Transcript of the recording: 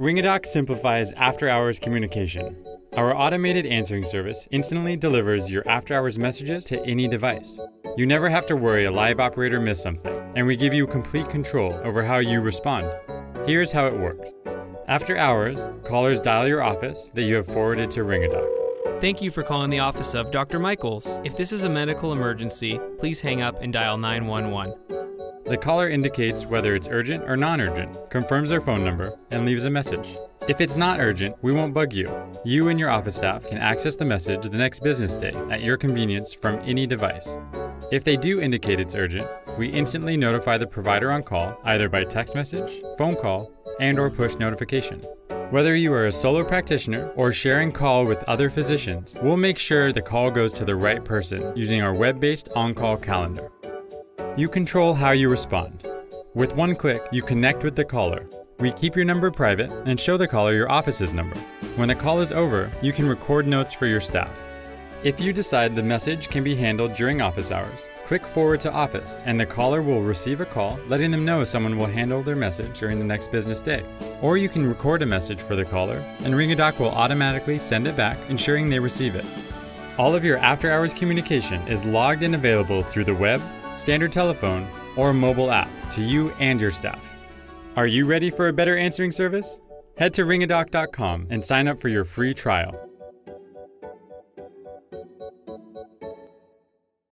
Ringadoc simplifies after hours communication. Our automated answering service instantly delivers your after hours messages to any device. You never have to worry a live operator missed something, and we give you complete control over how you respond. Here's how it works. After hours, callers dial your office that you have forwarded to Ringadoc. Thank you for calling the office of Dr. Michaels. If this is a medical emergency, please hang up and dial 911. The caller indicates whether it's urgent or non urgent, confirms their phone number, and leaves a message. If it's not urgent, we won't bug you. You and your office staff can access the message the next business day at your convenience from any device. If they do indicate it's urgent, we instantly notify the provider on call either by text message, phone call, and or push notification. Whether you are a solo practitioner or sharing call with other physicians, we'll make sure the call goes to the right person using our web-based on-call calendar. You control how you respond. With one click, you connect with the caller. We keep your number private and show the caller your office's number. When the call is over, you can record notes for your staff. If you decide the message can be handled during office hours, click Forward to Office, and the caller will receive a call letting them know someone will handle their message during the next business day. Or you can record a message for the caller, and Ringadoc will automatically send it back, ensuring they receive it. All of your after hours communication is logged and available through the web, standard telephone, or mobile app to you and your staff. Are you ready for a better answering service? Head to ringadoc.com and sign up for your free trial.